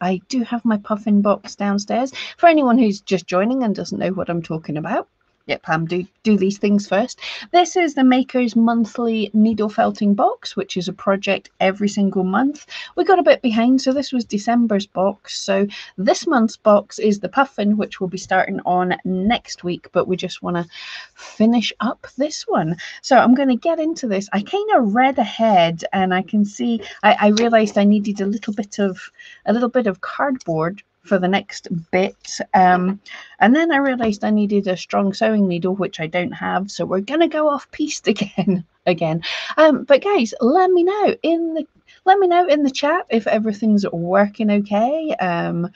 I do have my puffin box downstairs. For anyone who's just joining and doesn't know what I'm talking about, yeah, Pam, do do these things first. This is the Maker's monthly needle felting box, which is a project every single month. We got a bit behind, so this was December's box. So this month's box is the Puffin, which we'll be starting on next week, but we just want to finish up this one. So I'm going to get into this. I kind of read ahead, and I can see I, I realized I needed a little bit of a little bit of cardboard for the next bit. Um, and then I realized I needed a strong sewing needle, which I don't have. So we're going to go off piste again. again. Um, but guys, let me know in the let me know in the chat if everything's working okay. Um,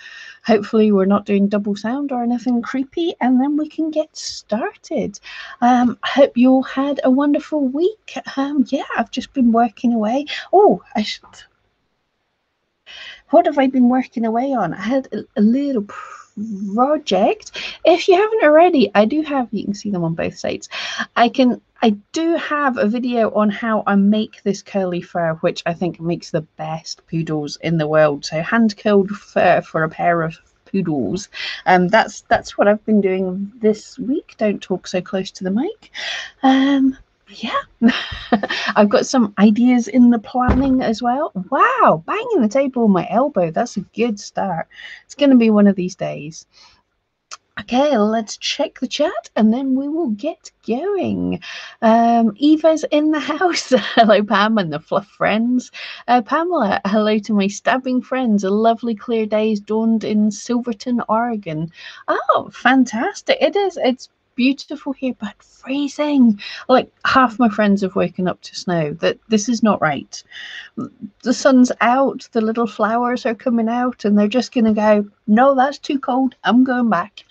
hopefully we're not doing double sound or anything creepy, and then we can get started. Um, I hope you all had a wonderful week. Um, yeah, I've just been working away. Oh, I should what have I been working away on? I had a, a little project. If you haven't already, I do have, you can see them on both sides. I can, I do have a video on how I make this curly fur, which I think makes the best poodles in the world. So hand curled fur for a pair of poodles. Um, that's that's what I've been doing this week. Don't talk so close to the mic. Um, yeah, I've got some ideas in the planning as well. Wow, banging the table with my elbow. That's a good start. It's going to be one of these days. Okay, let's check the chat and then we will get going. Um, Eva's in the house. hello, Pam and the Fluff friends. Uh, Pamela, hello to my stabbing friends. A lovely clear day dawned in Silverton, Oregon. Oh, fantastic. It is. It's beautiful here, but freezing. Like half my friends have woken up to snow. That this is not right. The sun's out, the little flowers are coming out, and they're just gonna go, no, that's too cold. I'm going back.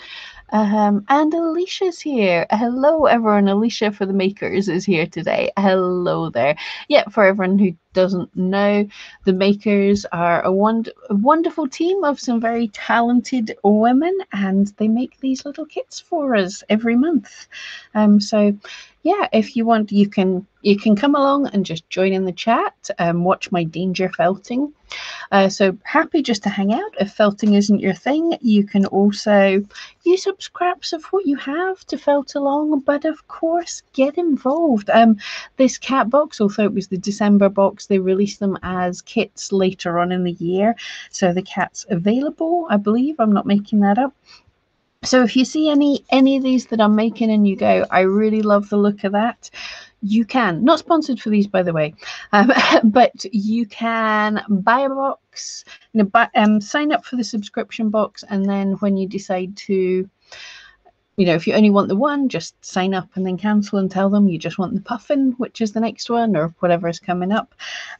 Um, and Alicia's here. Hello, everyone. Alicia for the Makers is here today. Hello there. Yeah, for everyone who doesn't know, the Makers are a, a wonderful team of some very talented women, and they make these little kits for us every month. Um, so, yeah, if you want, you can you can come along and just join in the chat and watch my danger felting. Uh, so happy just to hang out. If felting isn't your thing, you can also use up scraps of what you have to felt along. But of course, get involved. Um, this cat box, although it was the December box, they released them as kits later on in the year. So the cat's available, I believe. I'm not making that up. So if you see any any of these that I'm making and you go, I really love the look of that, you can not sponsored for these by the way, um, but you can buy a box, you know, buy, um, sign up for the subscription box, and then when you decide to you know, if you only want the one, just sign up and then cancel and tell them you just want the puffin, which is the next one, or whatever is coming up.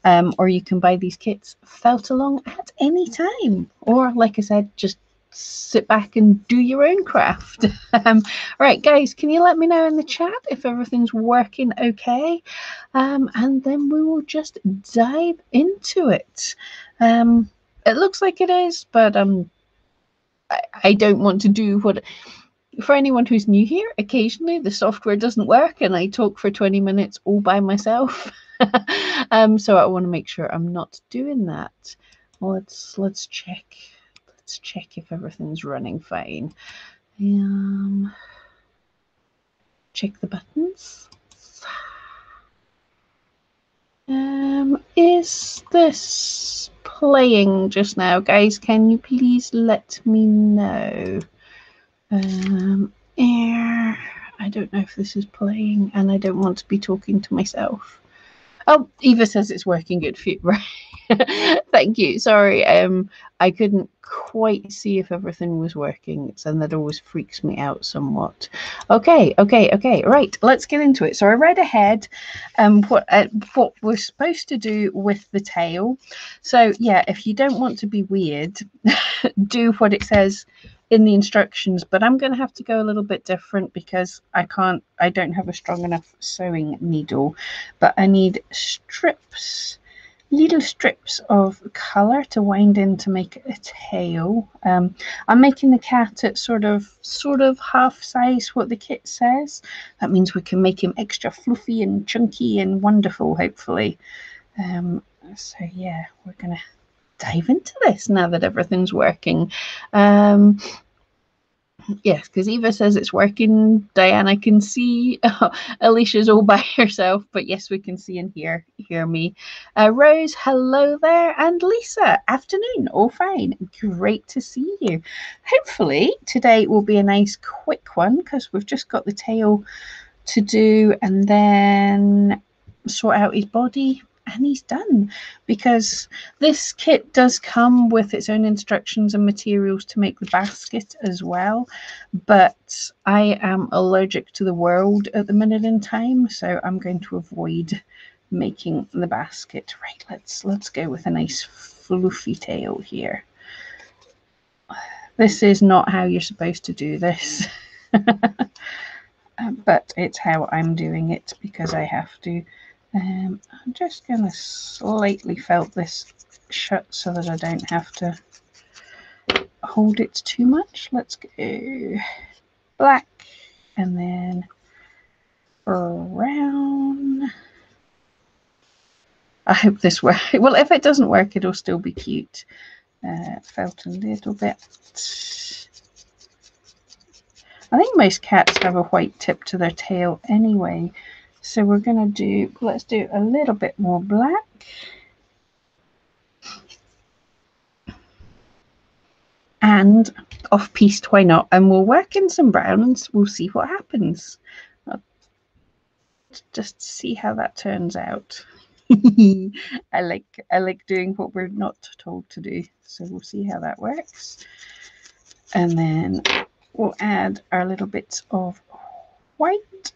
Um, or you can buy these kits felt along at any time. Or, like I said, just sit back and do your own craft. um, right, guys, can you let me know in the chat if everything's working okay? Um, and then we will just dive into it. Um, it looks like it is, but um, I, I don't want to do what. For anyone who's new here, occasionally the software doesn't work and I talk for 20 minutes all by myself. um, so I want to make sure I'm not doing that. Let's let's check let's check if everything's running fine. Um, check the buttons. Um, is this playing just now, guys? Can you please let me know? Um. I don't know if this is playing, and I don't want to be talking to myself. Oh, Eva says it's working good for you, right? Thank you. Sorry, um, I couldn't quite see if everything was working, and that always freaks me out somewhat. Okay, okay, okay. Right, let's get into it. So I read ahead, um, what uh, what we're supposed to do with the tail. So yeah, if you don't want to be weird, do what it says in the instructions, but I'm going to have to go a little bit different because I can't, I don't have a strong enough sewing needle, but I need strips, little strips of colour to wind in to make a tail. Um, I'm making the cat at sort of, sort of half size what the kit says. That means we can make him extra fluffy and chunky and wonderful, hopefully. Um, so yeah, we're going to dive into this now that everything's working. Um, Yes, because Eva says it's working. Diana can see. Alicia's all by herself, but yes, we can see and hear hear me. Uh, Rose, hello there, and Lisa, afternoon. All fine. Great to see you. Hopefully today will be a nice quick one because we've just got the tail to do, and then sort out his body and he's done because this kit does come with its own instructions and materials to make the basket as well but i am allergic to the world at the minute in time so i'm going to avoid making the basket. Right let's let's go with a nice fluffy tail here. This is not how you're supposed to do this. Uh, but it's how i'm doing it because i have to um, I'm just going to slightly felt this shut so that I don't have to hold it too much. Let's go black and then brown. I hope this works. Well, if it doesn't work, it'll still be cute. Uh, felt a little bit. I think most cats have a white tip to their tail anyway. So we're going to do, let's do a little bit more black. And off-piste, why not? And we'll work in some browns. We'll see what happens. I'll just see how that turns out. I like I like doing what we're not told to do. So we'll see how that works. And then we'll add our little bits of white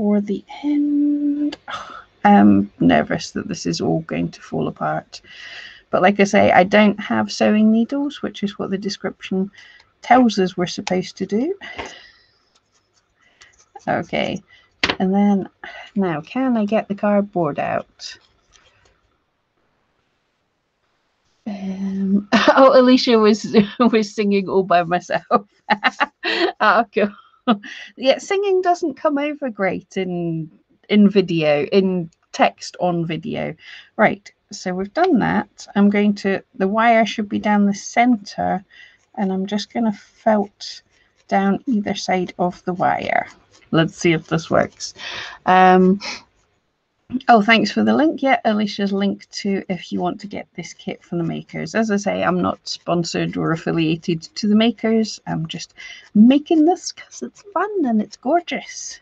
for the end. I'm nervous that this is all going to fall apart. But like I say, I don't have sewing needles, which is what the description tells us we're supposed to do. Okay, and then now can I get the cardboard out? Um, oh, Alicia was was singing all by myself. oh, cool. yeah, singing doesn't come over great in in video, in text on video. Right, so we've done that. I'm going to, the wire should be down the center and I'm just going to felt down either side of the wire. Let's see if this works. Um, Oh, thanks for the link. Yeah, Alicia's link to if you want to get this kit from the makers. As I say, I'm not sponsored or affiliated to the makers. I'm just making this because it's fun and it's gorgeous.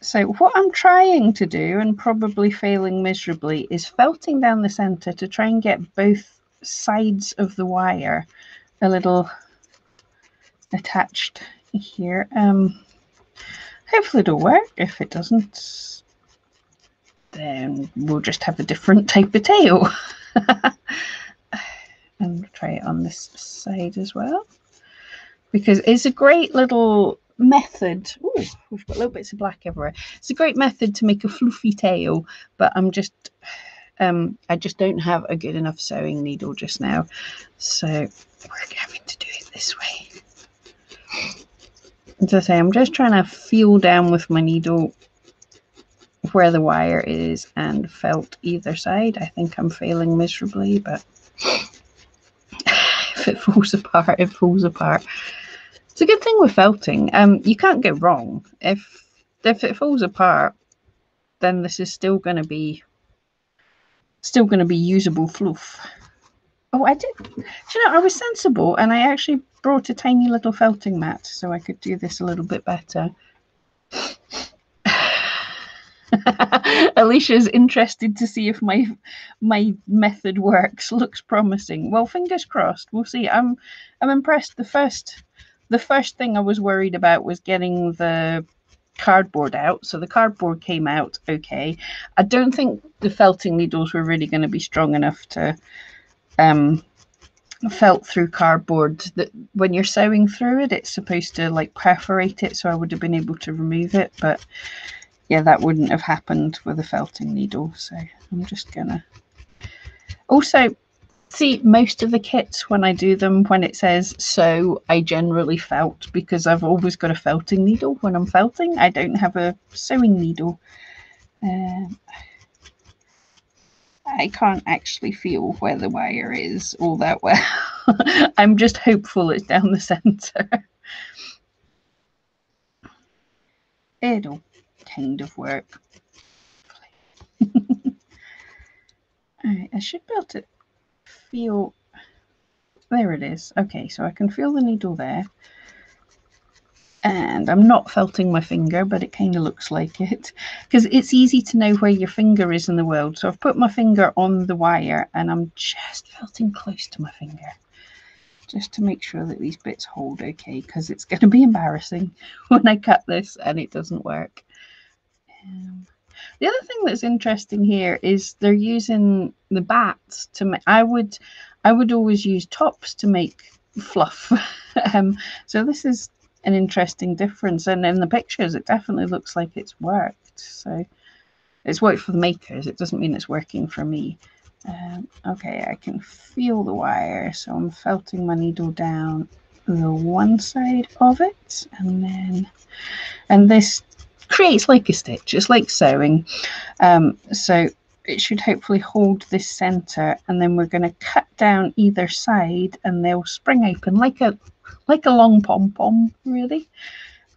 So what I'm trying to do, and probably failing miserably, is felting down the centre to try and get both sides of the wire a little attached here. Um, Hopefully it'll work. If it doesn't, then we'll just have a different type of tail. and try it on this side as well. Because it's a great little method. Oh, we've got little bits of black everywhere. It's a great method to make a fluffy tail, but I'm just, um, I just don't have a good enough sewing needle just now. So we're having to do it this way as I say, I'm just trying to feel down with my needle where the wire is and felt either side. I think I'm failing miserably, but if it falls apart, it falls apart. It's a good thing with felting. Um, you can't get wrong. If if it falls apart, then this is still going to be still going to be usable fluff. Oh, I did. Do you know, I was sensible and I actually brought a tiny little felting mat so I could do this a little bit better. Alicia's interested to see if my my method works. Looks promising. Well, fingers crossed. We'll see. I'm I'm impressed. The first the first thing I was worried about was getting the cardboard out. So the cardboard came out okay. I don't think the felting needles were really going to be strong enough to um felt through cardboard that when you're sewing through it it's supposed to like perforate it so I would have been able to remove it but yeah that wouldn't have happened with a felting needle so I'm just gonna also see most of the kits when I do them when it says so I generally felt because I've always got a felting needle when I'm felting I don't have a sewing needle. Um, I can't actually feel where the wire is all that well. I'm just hopeful it's down the centre. It'll kind of work. Alright, I should be able to feel there it is. Okay, so I can feel the needle there. And I'm not felting my finger, but it kind of looks like it. Because it's easy to know where your finger is in the world. So I've put my finger on the wire and I'm just felting close to my finger. Just to make sure that these bits hold okay, because it's going to be embarrassing when I cut this and it doesn't work. Um, the other thing that's interesting here is they're using the bats to make. I would I would always use tops to make fluff. um, so this is an interesting difference. And in the pictures, it definitely looks like it's worked. So it's worked for the makers. It doesn't mean it's working for me. Um, okay, I can feel the wire. So I'm felting my needle down the one side of it. And then, and this creates like a stitch. It's like sewing. Um, so it should hopefully hold this center and then we're going to cut down either side and they'll spring open like a like a long pom-pom really.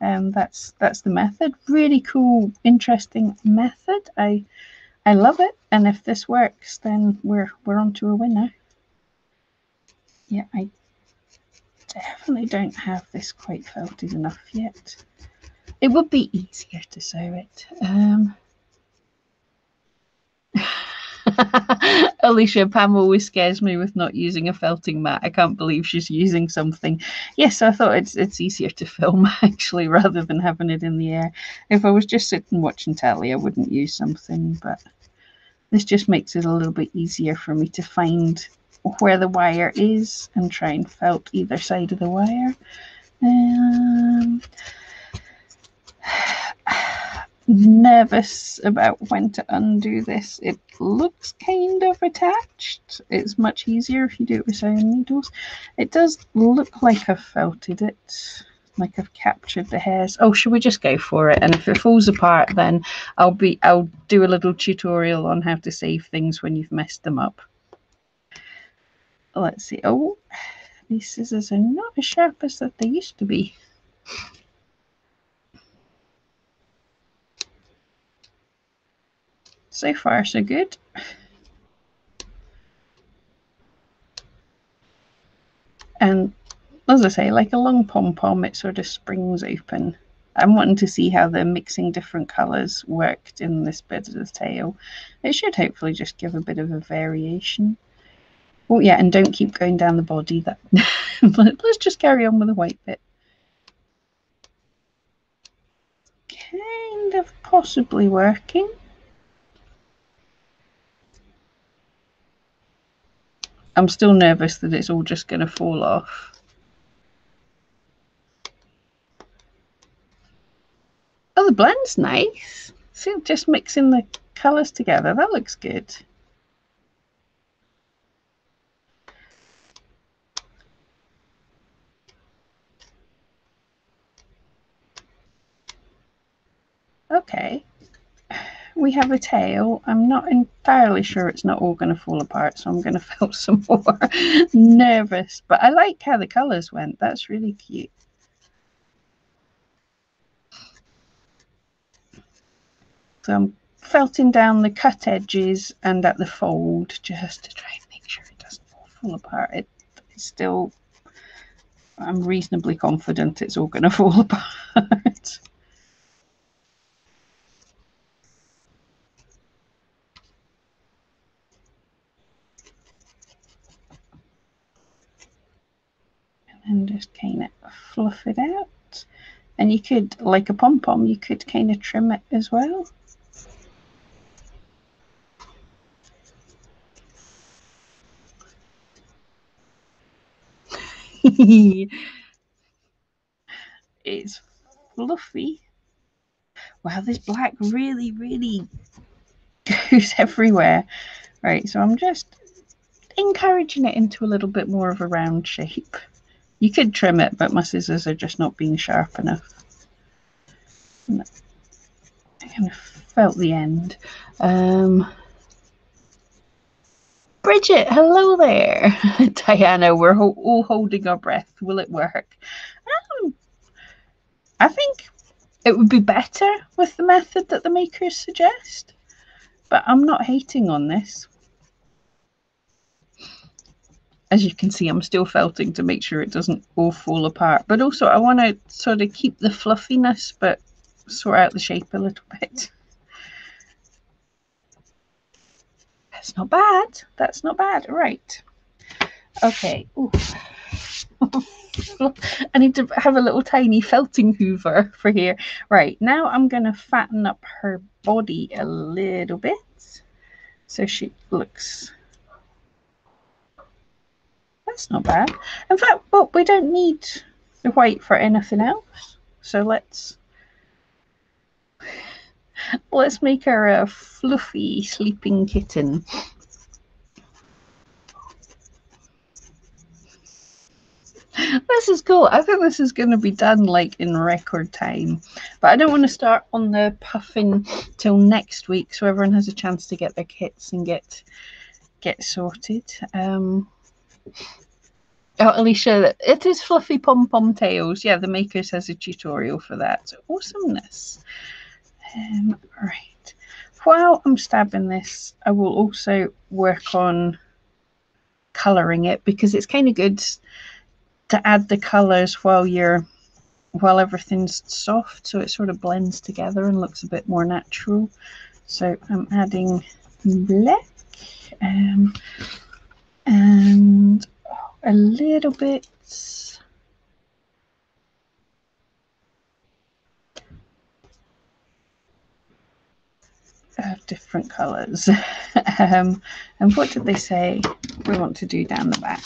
Um that's that's the method. Really cool interesting method. I i love it. And if this works then we're we're on to a winner. Yeah i definitely don't have this quite felted enough yet. It would be easier to sew it. Um Alicia Pam always scares me with not using a felting mat. I can't believe she's using something. Yes, I thought it's it's easier to film actually rather than having it in the air. If I was just sitting watching telly, I wouldn't use something, but this just makes it a little bit easier for me to find where the wire is and try and felt either side of the wire. Um, nervous about when to undo this. It looks kind of attached. It's much easier if you do it with sewing needles. It does look like I've felted it, like I've captured the hairs. Oh, should we just go for it? And if it falls apart, then I'll be I'll do a little tutorial on how to save things when you've messed them up. Let's see. Oh, these scissors are not as sharp as that they used to be. So far, so good. And as I say, like a long pom-pom, it sort of springs open. I'm wanting to see how the mixing different colours worked in this bit of the tail. It should hopefully just give a bit of a variation. Oh yeah, and don't keep going down the body. That Let's just carry on with the white bit. Kind of possibly working. I'm still nervous that it's all just going to fall off. Oh, the blend's nice. See, just mixing the colours together. That looks good. Okay we have a tail. I'm not entirely sure it's not all going to fall apart, so I'm going to felt some more. Nervous, but I like how the colours went. That's really cute. So I'm felting down the cut edges and at the fold just to try and make sure it doesn't fall apart. It, it's still, I'm reasonably confident it's all going to fall apart. and just kind of fluff it out. And you could, like a pom-pom, you could kind of trim it as well. it's fluffy. Wow, this black really, really goes everywhere. Right, so I'm just encouraging it into a little bit more of a round shape. You could trim it, but my scissors are just not being sharp enough. I kind of felt the end. Um, Bridget, hello there. Diana, we're ho all holding our breath. Will it work? Um, I think it would be better with the method that the makers suggest, but I'm not hating on this. As you can see, I'm still felting to make sure it doesn't all fall apart. But also, I want to sort of keep the fluffiness, but sort out the shape a little bit. That's not bad. That's not bad. Right. Okay. I need to have a little tiny felting hoover for here. Right. Now I'm going to fatten up her body a little bit. So she looks... That's not bad. In fact, but we don't need the white for anything else. So let's Let's make her a fluffy sleeping kitten. This is cool. I think this is going to be done like in record time. But I don't want to start on the puffin till next week so everyone has a chance to get their kits and get get sorted. Um, Oh, Alicia, it is fluffy pom pom tails. Yeah, the makers has a tutorial for that. Awesomeness. Um, right. While I'm stabbing this, I will also work on colouring it because it's kind of good to add the colours while you're while everything's soft so it sort of blends together and looks a bit more natural. So I'm adding black um, and a little bit of different colours. um, and what did they say we want to do down the back?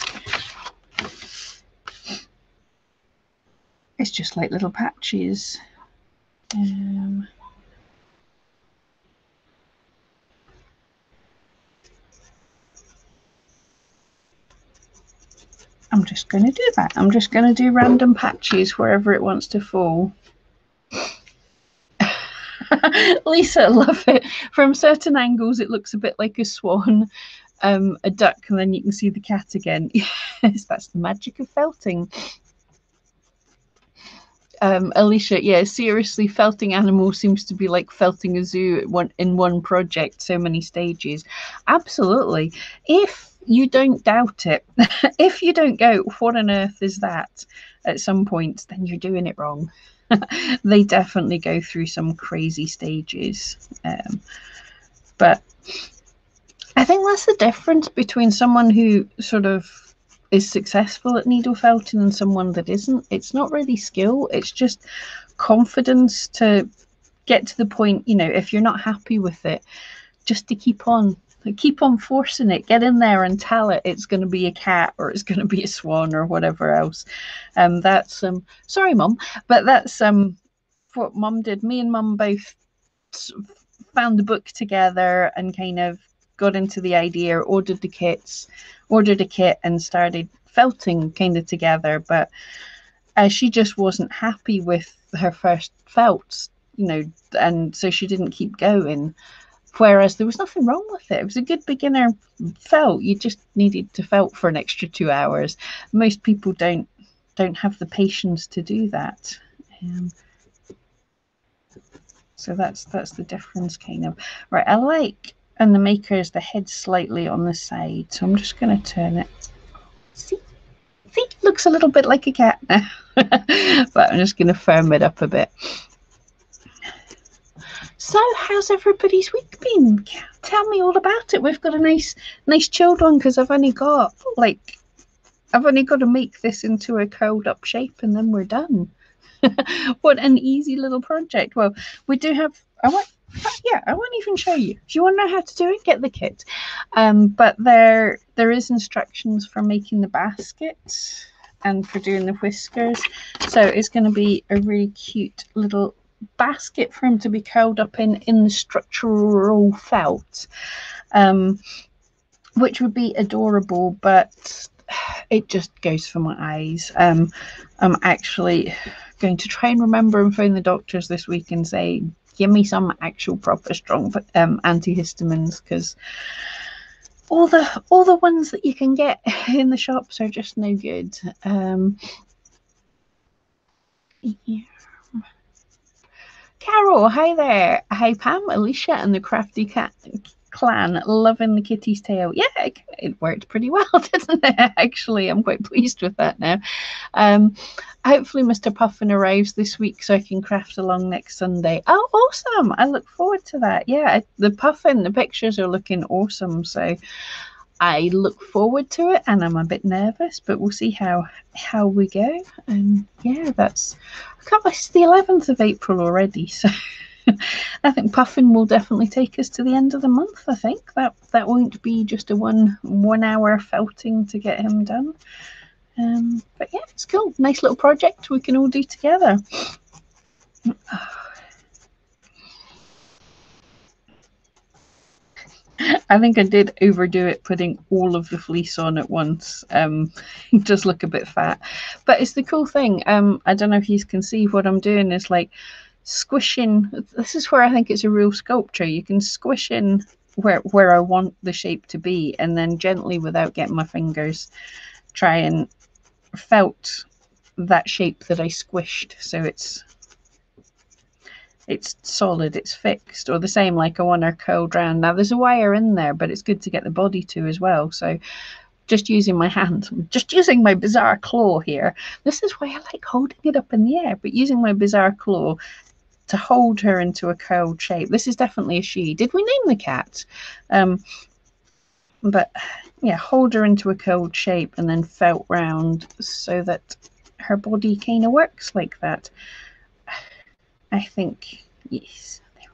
It's just like little patches. Um, I'm just going to do that. I'm just going to do random patches wherever it wants to fall. Lisa, love it. From certain angles, it looks a bit like a swan, um, a duck, and then you can see the cat again. yes, that's the magic of felting. Um, Alicia, yeah, seriously, felting animals seems to be like felting a zoo in one project, so many stages. Absolutely. If you don't doubt it, if you don't go, what on earth is that at some point, then you're doing it wrong. they definitely go through some crazy stages. Um, but I think that's the difference between someone who sort of is successful at needle felting and someone that isn't. It's not really skill, it's just confidence to get to the point, you know, if you're not happy with it, just to keep on keep on forcing it. Get in there and tell it it's going to be a cat or it's going to be a swan or whatever else. Um, that's um, sorry, mum, but that's um, what mum did. Me and mum both found the book together and kind of got into the idea, ordered the kits, ordered a kit, and started felting kind of together. But uh, she just wasn't happy with her first felts, you know, and so she didn't keep going. Whereas there was nothing wrong with it. It was a good beginner felt. You just needed to felt for an extra two hours. Most people don't don't have the patience to do that. Um, so that's that's the difference kind of. Right, I like and the maker is the head slightly on the side. So I'm just going to turn it. See? See? Looks a little bit like a cat now. but I'm just going to firm it up a bit. So, how's everybody's week been? Tell me all about it. We've got a nice, nice chilled one because I've only got like, I've only got to make this into a curled up shape and then we're done. what an easy little project. Well, we do have. I want. Yeah, I won't even show you. If you want to know how to do it, get the kit. Um, but there, there is instructions for making the basket and for doing the whiskers. So it's going to be a really cute little basket for him to be curled up in in the structural felt, um, which would be adorable, but it just goes for my eyes. Um, I'm actually going to try and remember and phone the doctors this week and say, give me some actual proper strong um, antihistamines because all the all the ones that you can get in the shops are just no good. Um, yeah. Carol, hi there. Hi Pam, Alicia, and the Crafty Cat clan loving the kitty's tail. Yeah, it, worked pretty well, didn't it? Actually, I'm quite pleased with that now. Um, hopefully, Mr. Puffin arrives this week so I can craft along next Sunday. Oh, awesome! I look forward to that. Yeah, the Puffin, the pictures are looking awesome. So I look forward to it, and I'm a bit nervous, but we'll see how how we go. And yeah, that's I can't. It's the 11th of April already, so. I think Puffin will definitely take us to the end of the month. I think that that won't be just a one one hour felting to get him done. Um, but yeah, it's cool. Nice little project we can all do together. I think I did overdo it putting all of the fleece on at once. Um, just look a bit fat. But it's the cool thing. Um, I don't know if you can see what I'm doing is like squishing. This is where I think it's a real sculpture. You can squish in where where I want the shape to be, and then gently, without getting my fingers, try and felt that shape that I squished. So it's it's solid, it's fixed, or the same like a one her curled round. Now there's a wire in there, but it's good to get the body to as well. So just using my hand, just using my bizarre claw here. This is why I like holding it up in the air, but using my bizarre claw to hold her into a curled shape. This is definitely a she. Did we name the cat? Um, but yeah, hold her into a curled shape and then felt round so that her body kind of works like that. I think, yes, there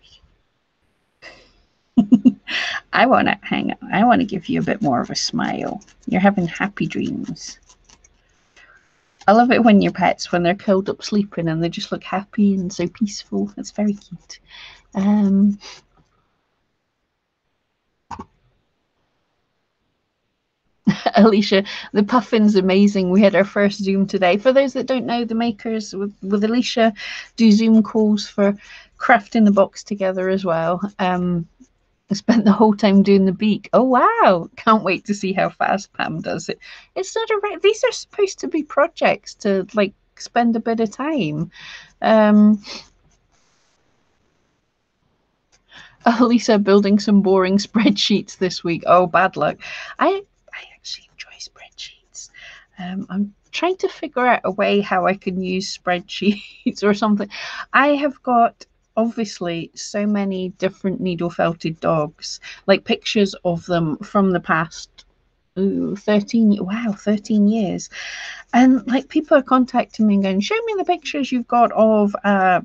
we go. I want to hang on. I want to give you a bit more of a smile. You're having happy dreams. I love it when your pets, when they're curled up sleeping and they just look happy and so peaceful. It's very cute. Um, Alicia, the puffin's amazing. We had our first Zoom today. For those that don't know, the makers with, with Alicia do Zoom calls for crafting the box together as well. Um, I spent the whole time doing the beak. Oh wow! Can't wait to see how fast Pam does it. It's not a. These are supposed to be projects to like spend a bit of time. Um, building some boring spreadsheets this week. Oh, bad luck. I I actually enjoy spreadsheets. Um, I'm trying to figure out a way how I can use spreadsheets or something. I have got obviously so many different needle felted dogs, like pictures of them from the past ooh, 13 wow 13 years. And like people are contacting me and going show me the pictures you've got of uh,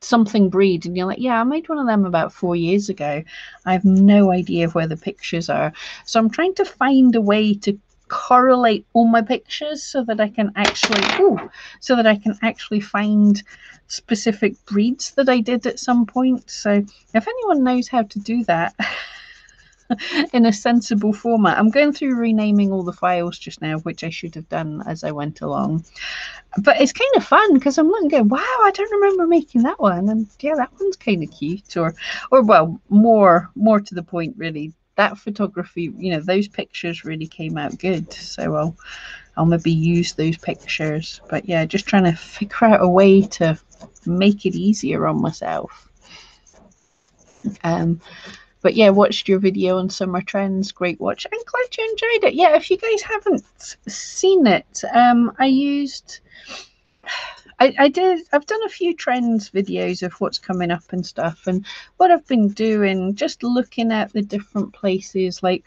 something breed. And you're like yeah i made one of them about four years ago. I have no idea where the pictures are. So i'm trying to find a way to correlate all my pictures so that I can actually so that I can actually find specific breeds that I did at some point. So if anyone knows how to do that in a sensible format, I'm going through renaming all the files just now, which I should have done as I went along. But it's kind of fun because I'm looking going, wow, I don't remember making that one. And yeah, that one's kind of cute. Or or well, more more to the point really that photography, you know, those pictures really came out good. So I'll, I'll maybe use those pictures. But yeah, just trying to figure out a way to make it easier on myself. Um, but yeah, watched your video on summer trends. Great watch. I'm glad you enjoyed it. Yeah, if you guys haven't seen it, um, I used I, I did I've done a few trends videos of what's coming up and stuff and what I've been doing just looking at the different places like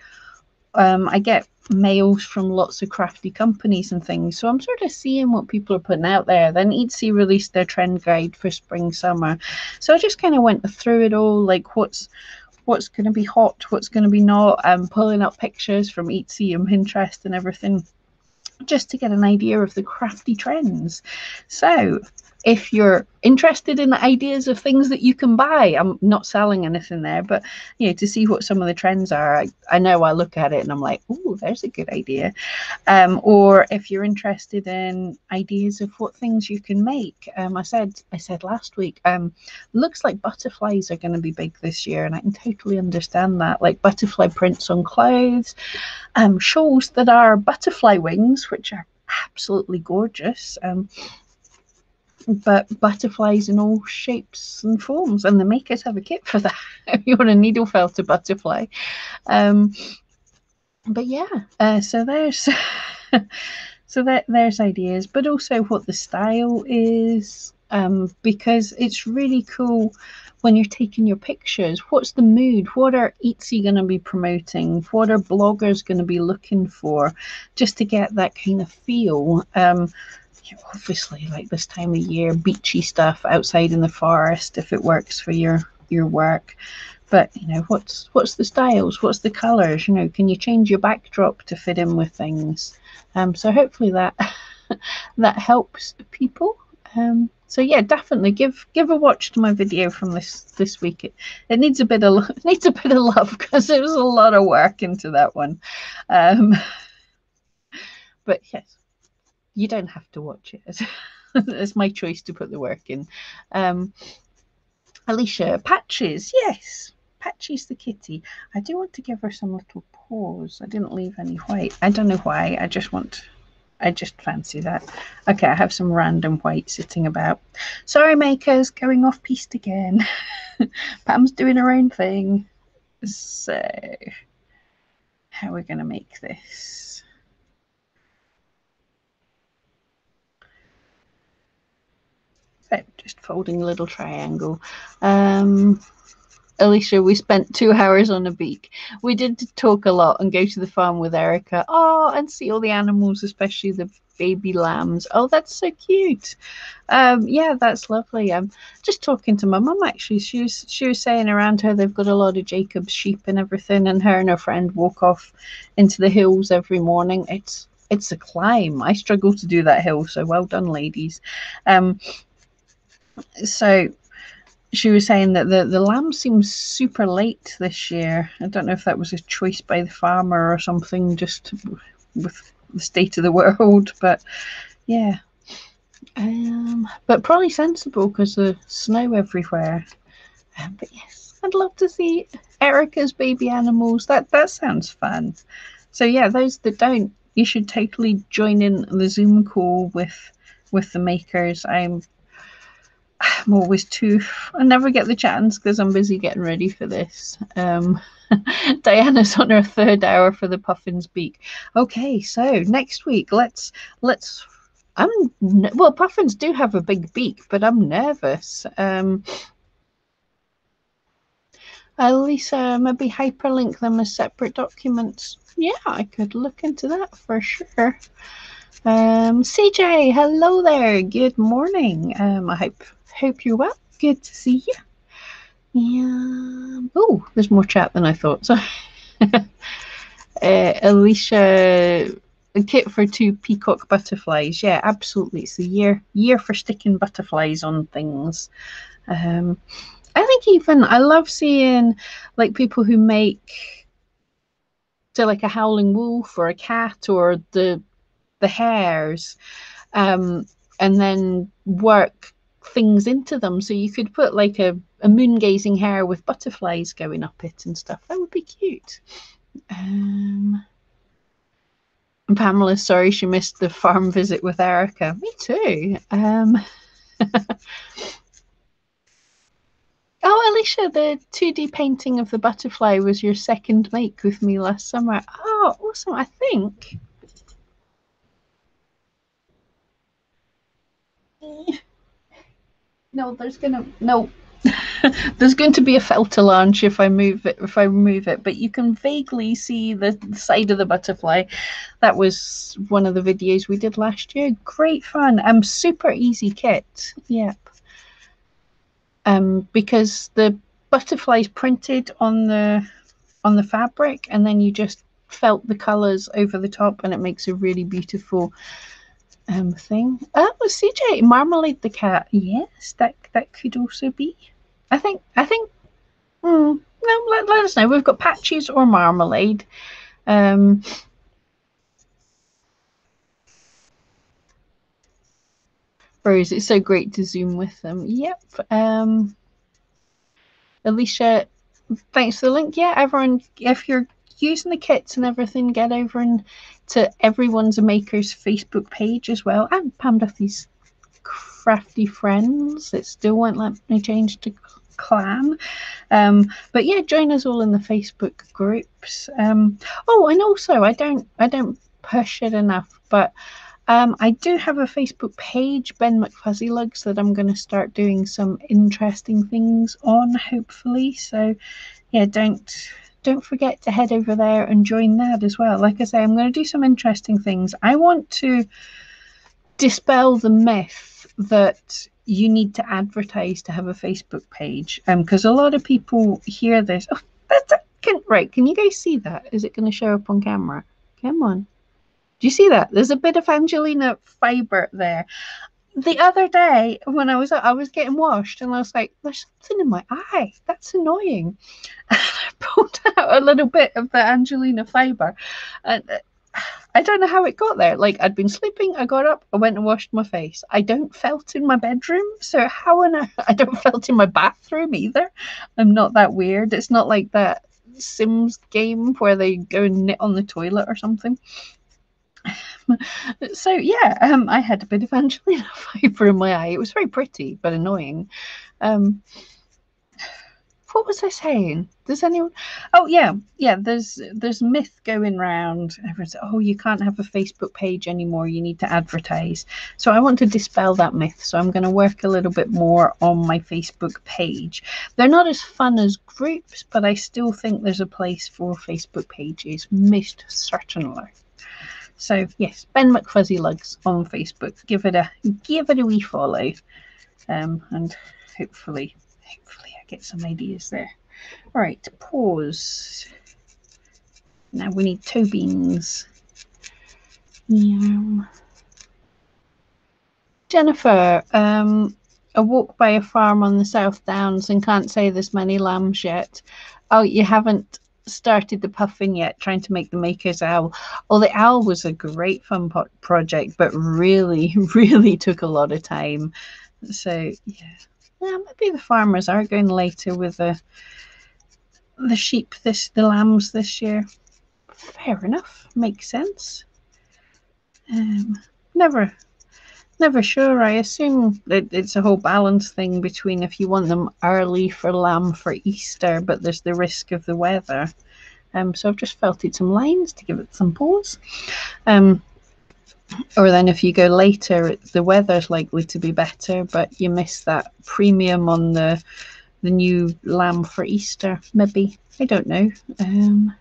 um, I get mails from lots of crafty companies and things so I'm sort of seeing what people are putting out there. Then Etsy released their trend guide for spring summer. So I just kind of went through it all like what's what's going to be hot what's going to be not um pulling up pictures from Etsy and Pinterest and everything just to get an idea of the crafty trends. So if you're interested in ideas of things that you can buy, I'm not selling anything there, but you know, to see what some of the trends are, I, I know I look at it and I'm like, oh, there's a good idea. Um, or if you're interested in ideas of what things you can make, um, I said I said last week, um, looks like butterflies are going to be big this year, and I can totally understand that. Like butterfly prints on clothes, um, shawls that are butterfly wings, which are absolutely gorgeous. Um, but butterflies in all shapes and forms, and the makers have a kit for that. if you want a needle felted butterfly, um, but yeah, uh, so there's so that there's ideas, but also what the style is, um, because it's really cool when you're taking your pictures. What's the mood? What are Etsy going to be promoting? What are bloggers going to be looking for? Just to get that kind of feel. Um, obviously like this time of year beachy stuff outside in the forest if it works for your your work. But you know what's what's the styles? What's the colors you know can you change your backdrop to fit in with things? Um so hopefully that that helps people. Um so yeah definitely give give a watch to my video from this this week. It, it needs a bit of needs a bit of love because there was a lot of work into that one. Um but yes you don't have to watch it. it's my choice to put the work in. Um, Alicia, Patches, yes. Patches the kitty. I do want to give her some little paws. I didn't leave any white. I don't know why. I just want, I just fancy that. Okay, I have some random white sitting about. Sorry, makers, going off piste again. Pam's doing her own thing. So, how are we going to make this? Just folding a little triangle. Um, Alicia, we spent two hours on a beak. We did talk a lot and go to the farm with Erica. Oh, and see all the animals, especially the baby lambs. Oh, that's so cute. Um, yeah, that's lovely. I'm just talking to my mum actually. She was she was saying around her they've got a lot of Jacob's sheep and everything, and her and her friend walk off into the hills every morning. It's it's a climb. I struggle to do that hill, so well done, ladies. Um, so she was saying that the, the lamb seems super late this year. I don't know if that was a choice by the farmer or something, just with the state of the world. But yeah, um, but probably sensible because the snow everywhere. Um, but yes, I'd love to see Erica's baby animals. That that sounds fun. So yeah, those that don't, you should totally join in the Zoom call with with the makers. I'm I'm always too. I never get the chance because I'm busy getting ready for this. Um, Diana's on her third hour for the Puffin's beak. Okay, so next week let's let's. I'm well. Puffins do have a big beak, but I'm nervous. Um, Lisa, maybe hyperlink them as separate documents. Yeah, I could look into that for sure. Um, CJ, hello there. Good morning. Um, I hope Hope you're well. Good to see you. Yeah. Oh, there's more chat than I thought. So, uh, Alicia, a kit for two peacock butterflies. Yeah, absolutely. It's the year year for sticking butterflies on things. Um, I think even I love seeing like people who make so like a howling wolf or a cat or the the hares, um, and then work things into them. So you could put like a, a moon gazing hare with butterflies going up it and stuff. That would be cute. Um, Pamela, sorry she missed the farm visit with Erica. Me too. Um, oh, Alicia, the 2D painting of the butterfly was your second make with me last summer. Oh, awesome. I think. no, there's gonna no. there's going to be a filter launch if I move it if I remove it, but you can vaguely see the side of the butterfly. That was one of the videos we did last year. Great fun. Um super easy kit. Yep. Um because the butterfly's printed on the on the fabric and then you just felt the colours over the top and it makes a really beautiful um thing. Oh, CJ, marmalade the cat. Yes, that that could also be. I think I think. Mm, no, let, let us know. We've got patches or marmalade. Um, Rose, it's so great to zoom with them. Yep. Um, Alicia, thanks for the link. Yeah, everyone, if you're using the kits and everything, get over and to everyone's a maker's Facebook page as well. And Pam Duthie's crafty friends that still won't let me change to clan. Um, but yeah, join us all in the Facebook groups. Um, oh, and also I don't I don't push it enough, but um, I do have a Facebook page, Ben McFuzzy Lugs, that I'm going to start doing some interesting things on, hopefully. So, yeah, don't don't forget to head over there and join that as well. Like I say, I'm going to do some interesting things. I want to dispel the myth that you need to advertise to have a Facebook page, because um, a lot of people hear this. Oh, that's a, can, right. Can you guys see that? Is it going to show up on camera? Come on. Do you see that? There's a bit of Angelina fiber there. The other day when I was I was getting washed and I was like, there's something in my eye. That's annoying. Pulled out a little bit of the Angelina fiber. And uh, I don't know how it got there. Like I'd been sleeping, I got up, I went and washed my face. I don't felt in my bedroom, so how on earth I don't felt in my bathroom either. I'm not that weird. It's not like that Sims game where they go and knit on the toilet or something. so yeah, um, I had a bit of Angelina fiber in my eye. It was very pretty but annoying. Um, what was I saying? Does anyone? Oh yeah, yeah. There's there's myth going round. Everyone's oh you can't have a Facebook page anymore. You need to advertise. So I want to dispel that myth. So I'm going to work a little bit more on my Facebook page. They're not as fun as groups, but I still think there's a place for Facebook pages. Most certainly. So yes, Ben McFuzzy Lugs on Facebook. Give it a give it a wee follow, um, and hopefully, hopefully I get some ideas there. All right, pause. Now we need toe beans. Yeah. Jennifer, um, a walk by a farm on the South Downs and can't say there's many lambs yet. Oh, you haven't started the puffing yet, trying to make the Maker's Owl. Oh, the owl was a great fun project, but really, really took a lot of time. So yeah, yeah, maybe the farmers are going later with the the sheep this the lambs this year. Fair enough, makes sense. Um, never Never sure. I assume that it's a whole balance thing between if you want them early for lamb for Easter, but there's the risk of the weather. Um, so I've just felted some lines to give it some pause. Um, or then if you go later, the weather's likely to be better, but you miss that premium on the the new lamb for Easter. Maybe I don't know. Um,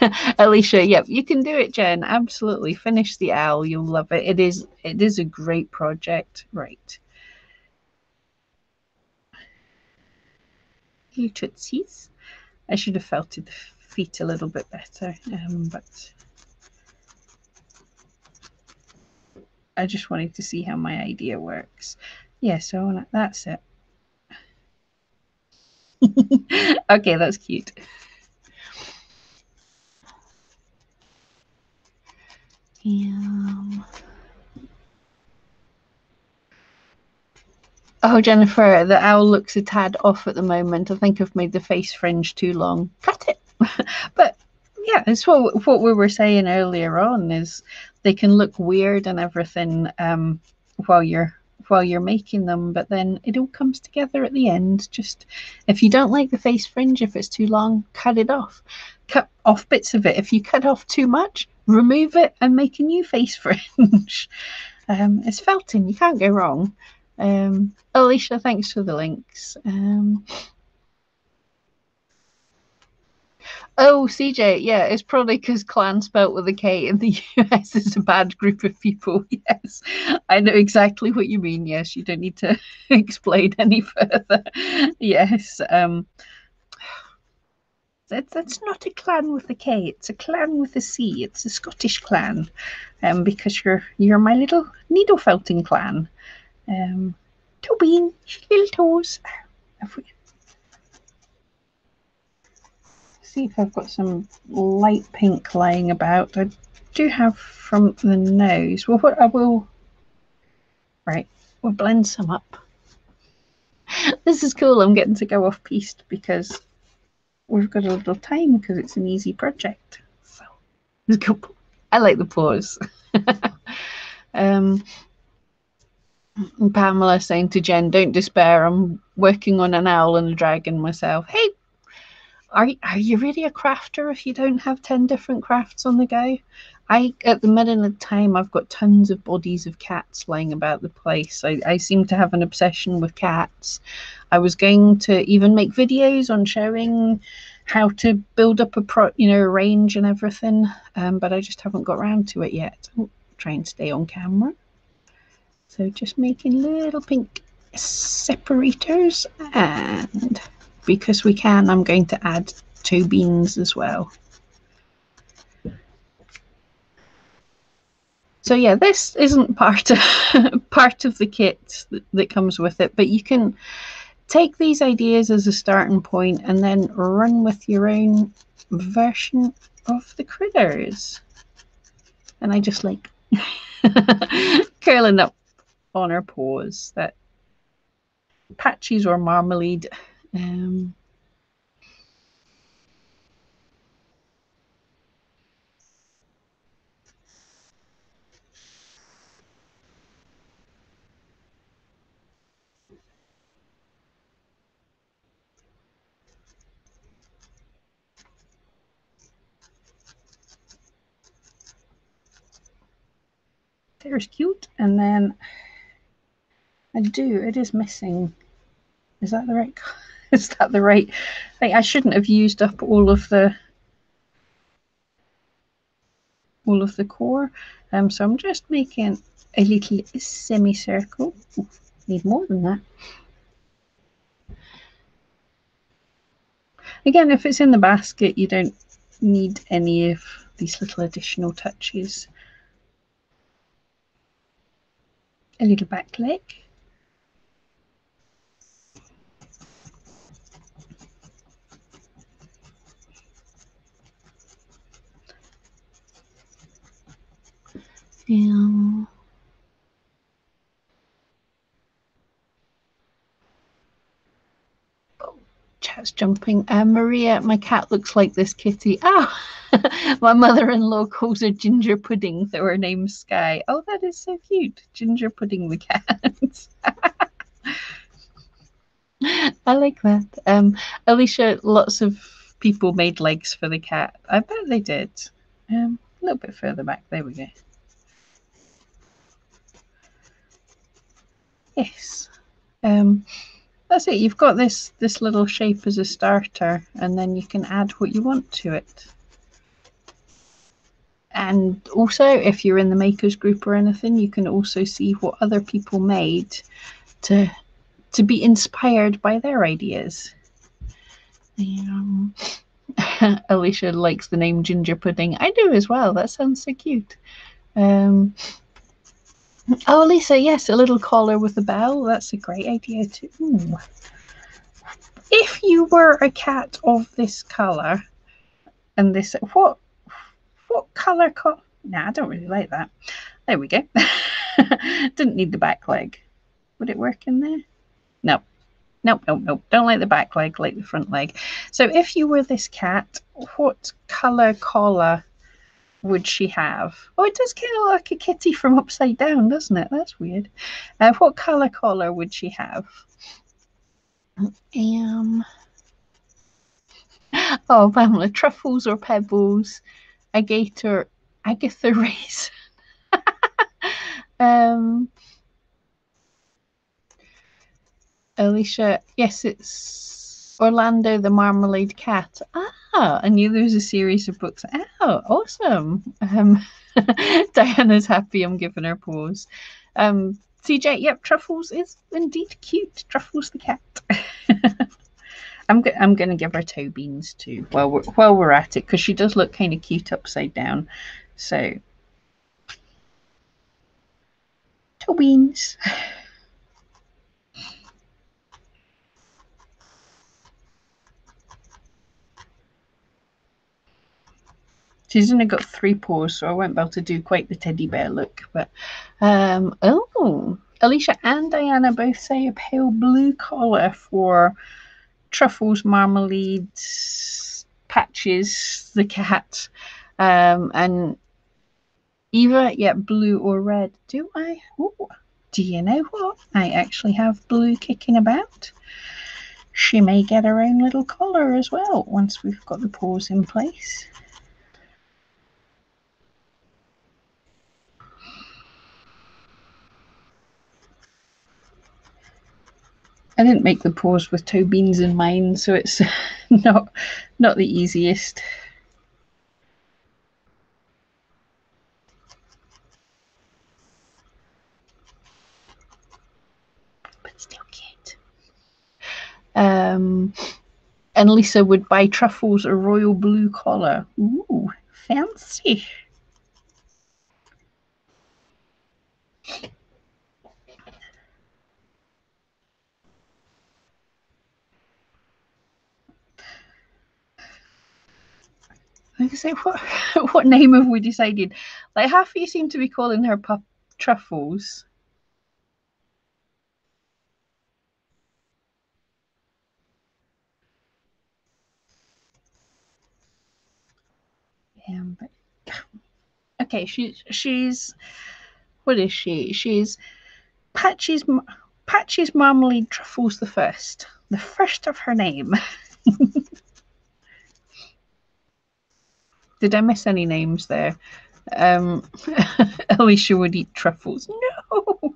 Alicia, yep, you can do it, Jen. Absolutely. Finish the owl. You'll love it. It is it is a great project. Right. You tootsies. I should have felted the feet a little bit better, um, but I just wanted to see how my idea works. Yeah, so that's it. okay, that's cute. Um, oh, Jennifer, the owl looks a tad off at the moment. I think I've made the face fringe too long. Cut it. but yeah, it's what what we were saying earlier on is they can look weird and everything um, while you're while you're making them, but then it all comes together at the end. Just if you don't like the face fringe, if it's too long, cut it off. Cut off bits of it. If you cut off too much, remove it and make a new face fringe. um, it's felting, you can't go wrong. Um, Alicia, thanks for the links. Um, oh, CJ, yeah, it's probably because clan spelt with a K in the US is a bad group of people. Yes, I know exactly what you mean. Yes, you don't need to explain any further. Yes. Um, That, that's not a clan with a K. It's a clan with a C. It's a Scottish clan, um, because you're you're my little needle felting clan. Um, Tobin, little toes. We... See if I've got some light pink lying about. I do have from the nose. Well, what I will. Right, we'll blend some up. This is cool. I'm getting to go off piste because we've got a little time because it's an easy project. So I like the pause. um, Pamela saying to Jen, "Don't despair. I'm working on an owl and a dragon myself." Hey, are are you really a crafter if you don't have ten different crafts on the go? I at the minute of time I've got tons of bodies of cats lying about the place. I, I seem to have an obsession with cats. I was going to even make videos on showing how to build up a pro you know a range and everything, um, but I just haven't got around to it yet. Trying to stay on camera. So just making little pink separators and because we can I'm going to add two beans as well. So yeah, this isn't part of part of the kit that, that comes with it, but you can take these ideas as a starting point and then run with your own version of the critters. And I just like curling up on her paws that patches or marmalade. Um, there's cute and then I do. It is missing. Is that the right? Is that the right thing? I shouldn't have used up all of the all of the core. Um, so I'm just making a little semicircle. Ooh, need more than that. Again, if it's in the basket, you don't need any of these little additional touches. A little back leg. Oh, chat's jumping. Uh, Maria, my cat looks like this kitty. Ah, my mother-in-law calls her Ginger Pudding, so her name's Sky. Oh, that is so cute. Ginger Pudding the cat. I like that. Um, Alicia, lots of people made legs for the cat. I bet they did. Um, a little bit further back. There we go. Yes. Um, that's it. You've got this this little shape as a starter, and then you can add what you want to it. And also, if you're in the makers group or anything, you can also see what other people made to to be inspired by their ideas. Um, Alicia likes the name Ginger Pudding. I do as well. That sounds so cute. Um, Oh, Lisa, yes, a little collar with a bell. That's a great idea too. If you were a cat of this colour, and this, what, what colour? Co nah, I don't really like that. There we go. Didn't need the back leg. Would it work in there? No. Nope, nope, nope. Don't like the back leg, like the front leg. So if you were this cat, what colour collar would she have? Oh, it does kind of look like a kitty from upside down, doesn't it? That's weird. Uh, what colour collar would she have? Um, oh, Pamela, truffles or pebbles? Agator, Agatha raisin. um, Alicia, yes, it's Orlando the Marmalade Cat. Ah, I knew there was a series of books. Oh, awesome. Um, Diana's happy I'm giving her pause. Um, CJ, yep, Truffles is indeed cute. Truffles the cat. I'm go- I'm gonna give her toe beans too. While we're while we're at it, because she does look kind of cute upside down. So toe beans. She's only got three paws, so I won't be able to do quite the teddy bear look. But um, oh, Alicia and Diana both say a pale blue collar for truffles, marmalades, patches, the cat, um, and Eva, yeah, blue or red. Do I? Ooh, do you know what? I actually have blue kicking about. She may get her own little collar as well once we've got the paws in place. I didn't make the paws with toe beans in mind, so it's not not the easiest. But still cute. Um, and Lisa would buy truffles a royal blue collar. Ooh, fancy. Like I say, what what name have we decided? Like half of you seem to be calling her pup truffles. Um, yeah, but okay, she's she's what is she? She's Patches Patches Marmalade Truffles the first, the first of her name. Did I miss any names there? Um, Alicia would eat truffles. No.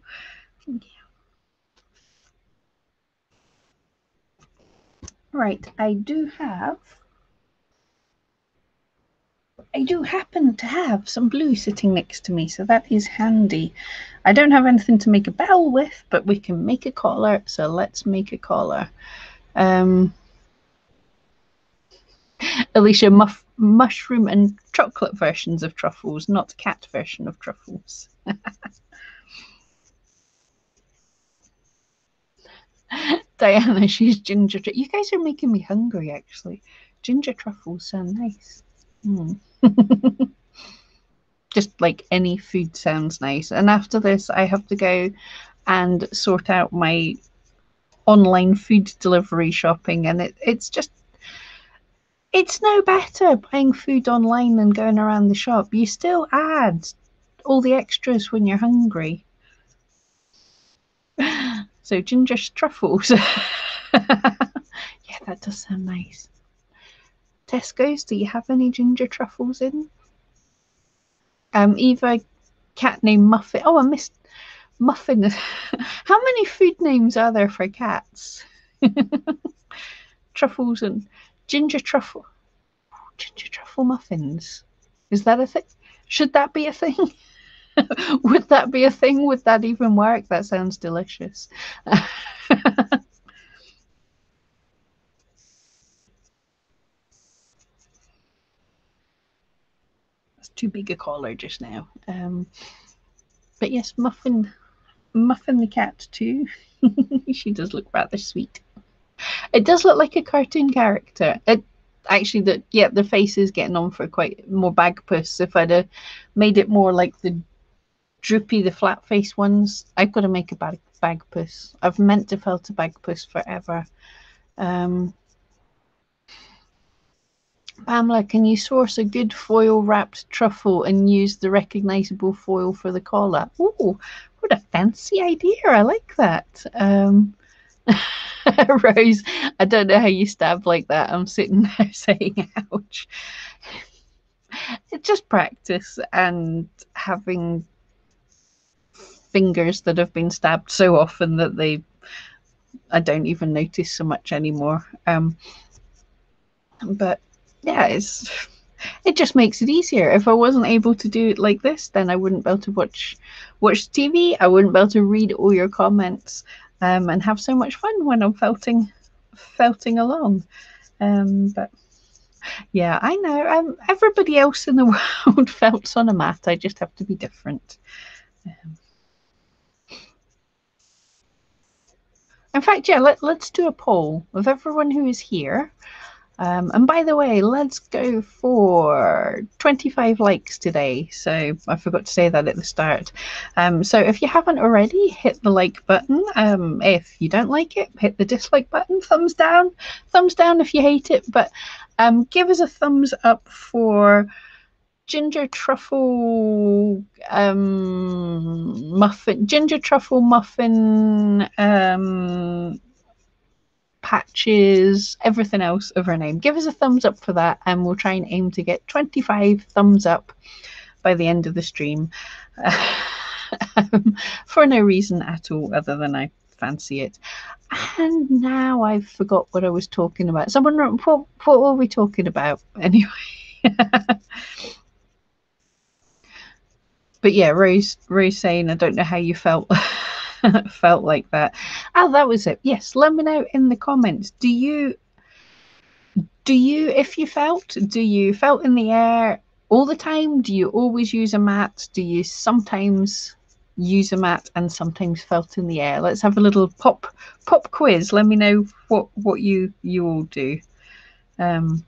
Right, I do have. I do happen to have some blue sitting next to me, so that is handy. I don't have anything to make a bell with, but we can make a collar, so let's make a collar. Um, Alicia, muff, mushroom and chocolate versions of truffles, not cat version of truffles. Diana, she's ginger. You guys are making me hungry, actually. Ginger truffles sound nice. Mm. Just like any food sounds nice. And after this, I have to go and sort out my online food delivery shopping, and it, it's just it's no better buying food online than going around the shop. You still add all the extras when you're hungry. So ginger truffles. yeah, that does sound nice. Tesco's, do you have any ginger truffles in? Um, Eva, cat named Muffin. Oh, I missed Muffin. How many food names are there for cats? truffles and ginger truffle. Ginger truffle muffins. Is that a thing? Should that be a thing? Would that be a thing? Would that even work? That sounds delicious. That's too big a collar just now. Um, but yes, Muffin, Muffin the cat too. she does look rather sweet. It does look like a cartoon character. It actually the yeah the face is getting on for quite more Bagpuss. If I'd have made it more like the droopy, the flat face ones, I've got to make a bag Bagpuss. I've meant to felt a Bagpuss forever. Um, Pamela, can you source a good foil wrapped truffle and use the recognizable foil for the collar? Oh, what a fancy idea! I like that. Um, Rose, I don't know how you stab like that. I'm sitting there saying, ouch. It's just practice and having fingers that have been stabbed so often that they, I don't even notice so much anymore. Um, but yeah, it's it just makes it easier. If I wasn't able to do it like this, then I wouldn't be able to watch watch TV. I wouldn't be able to read all your comments um, and have so much fun when I'm felting felting along. Um, but yeah, I know. Um, everybody else in the world felts on a mat. I just have to be different. Um, in fact, yeah, let, let's do a poll of everyone who is here. Um, and by the way, let's go for 25 likes today. So I forgot to say that at the start. Um, so if you haven't already, hit the like button. Um, if you don't like it, hit the dislike button. Thumbs down. Thumbs down if you hate it. But um, give us a thumbs up for ginger truffle um, muffin, ginger truffle muffin um, patches, everything else of her name. Give us a thumbs up for that, and we'll try and aim to get 25 thumbs up by the end of the stream um, for no reason at all other than I fancy it. And now I've forgot what I was talking about. Someone, what, what were we talking about anyway? but yeah, Rose, Rose saying, I don't know how you felt. felt like that. Oh, that was it. Yes, let me know in the comments. Do you, do you, if you felt, do you felt in the air all the time? Do you always use a mat? Do you sometimes use a mat and sometimes felt in the air? Let's have a little pop pop quiz. Let me know what what you you all do. Um,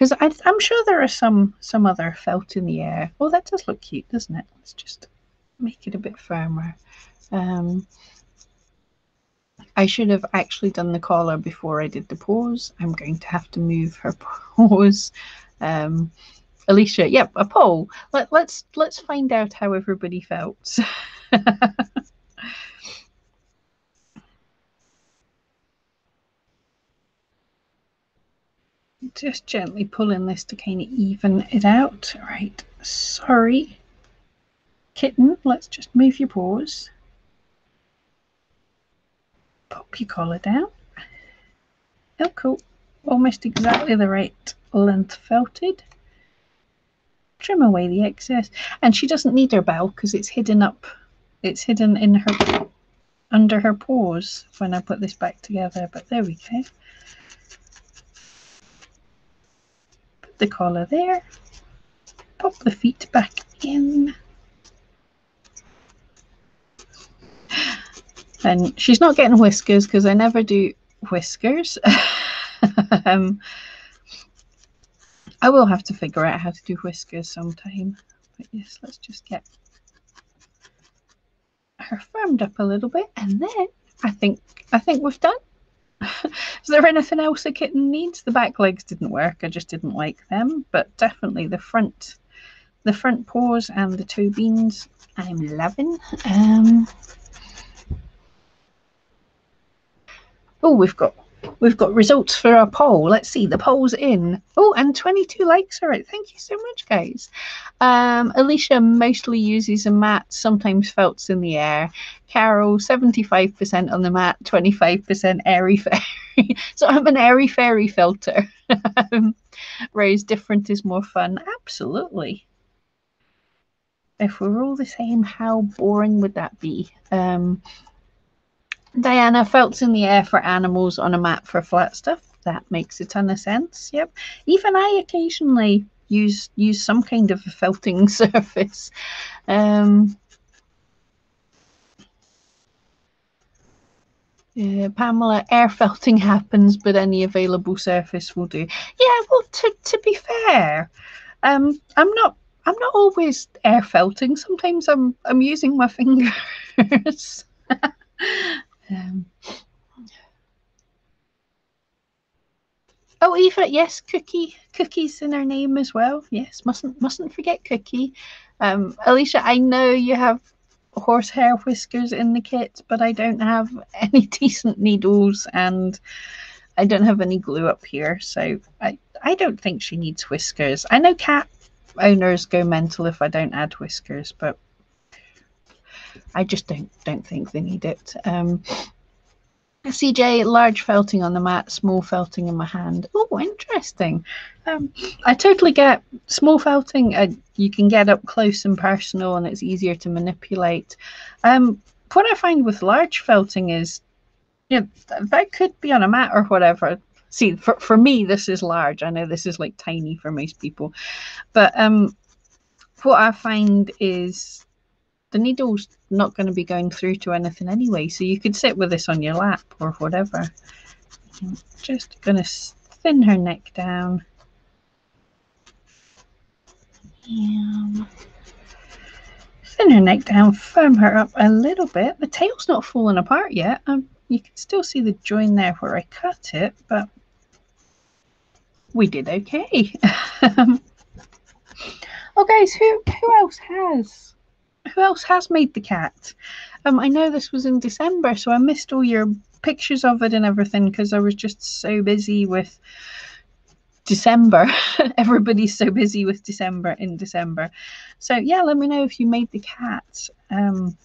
because I'm sure there are some some other felt in the air. Oh, that does look cute, doesn't it? Let's just make it a bit firmer. Um, I should have actually done the collar before I did the paws. I'm going to have to move her paws. Um, Alicia, yep, a poll. Let, let's let's find out how everybody felt. Just gently pulling this to kind of even it out. Right, sorry. Kitten, let's just move your paws pop your collar down. Oh, cool. Almost exactly the right length felted. Trim away the excess. And she doesn't need her bell because it's hidden up. It's hidden in her under her paws when I put this back together. But there we go. Put the collar there. Pop the feet back in. And she's not getting whiskers because I never do whiskers. um, I will have to figure out how to do whiskers sometime. But yes, let's just get her firmed up a little bit and then I think I think we've done. Is there anything else a kitten needs? The back legs didn't work. I just didn't like them, but definitely the front the front paws and the toe beans I'm loving. Um Oh, we've got we've got results for our poll. Let's see, the poll's in. Oh, and 22 likes. All right, thank you so much, guys. Um, Alicia mostly uses a mat, sometimes felts in the air. Carol, 75% on the mat, 25% airy fairy. so I'm an airy fairy filter. Um, Rose, different is more fun. Absolutely. If we're all the same, how boring would that be? Um, Diana, felts in the air for animals on a mat for flat stuff. That makes a ton of sense. Yep. Even I occasionally use use some kind of a felting surface. Um, Pamela, air felting happens, but any available surface will do. Yeah, well, to, to be fair, um, I'm not I'm not always air felting. Sometimes I'm I'm using my fingers. Um, oh, Eva, yes, Cookie. Cookie's in her name as well. Yes, mustn't mustn't forget Cookie. Um, Alicia, I know you have horsehair whiskers in the kit, but I don't have any decent needles and I don't have any glue up here, so I I don't think she needs whiskers. I know cat owners go mental if I don't add whiskers, but I just don't don't think they need it. Um, CJ, large felting on the mat, small felting in my hand. Oh, interesting. Um, I totally get small felting. Uh, you can get up close and personal, and it's easier to manipulate. Um, what I find with large felting is yeah, that could be on a mat or whatever. See, for, for me, this is large. I know this is like tiny for most people, but um, what I find is the needle's not going to be going through to anything anyway. So you could sit with this on your lap or whatever. I'm just going to thin her neck down. Yeah. Thin her neck down, firm her up a little bit. The tail's not falling apart yet. Um, you can still see the join there where I cut it, but we did okay. oh, guys, who who else has who else has made the cat? Um, I know this was in December, so I missed all your pictures of it and everything because I was just so busy with December. Everybody's so busy with December in December. So yeah, let me know if you made the cat. Um,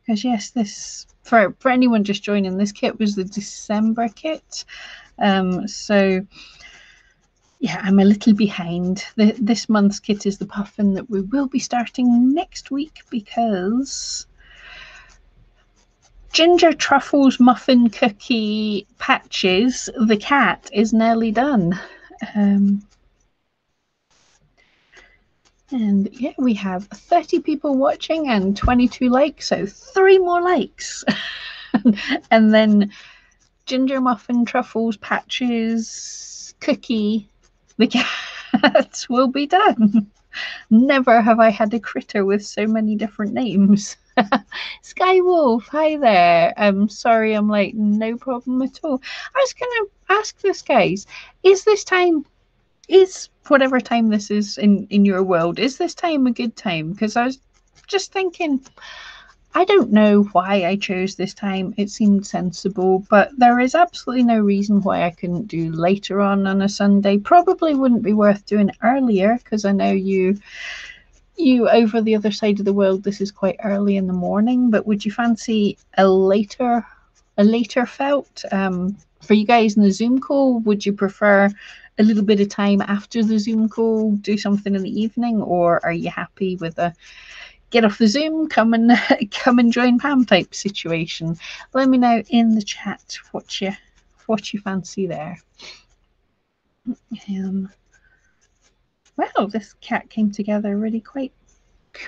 because yes, this for for anyone just joining, this kit was the December kit. Um, so yeah, I'm a little behind. The, this month's kit is the puffin that we will be starting next week because Ginger Truffles Muffin Cookie Patches, the cat, is nearly done. Um, and yeah, we have 30 people watching and 22 likes, so three more likes. and then Ginger Muffin Truffles Patches Cookie the cats will be done. Never have I had a critter with so many different names. Skywolf, hi there. I'm sorry I'm late. No problem at all. I was going to ask this, guys. Is this time, is whatever time this is in, in your world, is this time a good time? Because I was just thinking, I don't know why I chose this time. It seemed sensible, but there is absolutely no reason why I couldn't do later on on a Sunday. Probably wouldn't be worth doing earlier because I know you you over the other side of the world this is quite early in the morning, but would you fancy a later a later felt um, for you guys in the Zoom call? Would you prefer a little bit of time after the Zoom call, do something in the evening, or are you happy with a get off the Zoom, come and come and join Pam type situation. Let me know in the chat what you what you fancy there. Um, well, this cat came together really quite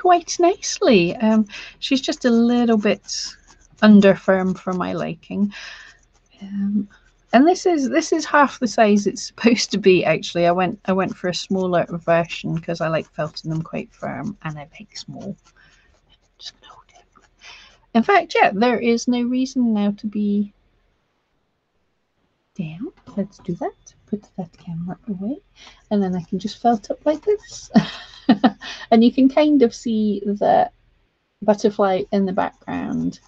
quite nicely. Um, she's just a little bit under firm for my liking. Um, and this is this is half the size it's supposed to be actually. I went i went for a smaller version because i like felting them quite firm and i like small. In fact yeah there is no reason now to be down let's do that. Put that camera away and then i can just felt up like this. And you can kind of see the butterfly in the background.